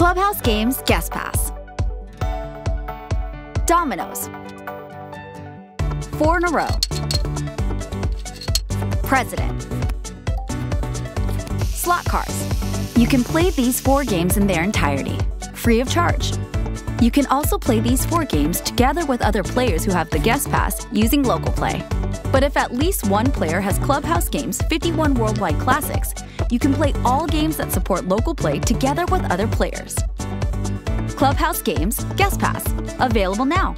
Clubhouse Games Guest Pass. Dominoes. Four in a row. President. Slot cars. You can play these four games in their entirety, free of charge. You can also play these four games together with other players who have the Guest Pass using Local Play. But if at least one player has Clubhouse Games 51 Worldwide Classics, you can play all games that support Local Play together with other players. Clubhouse Games Guest Pass, available now.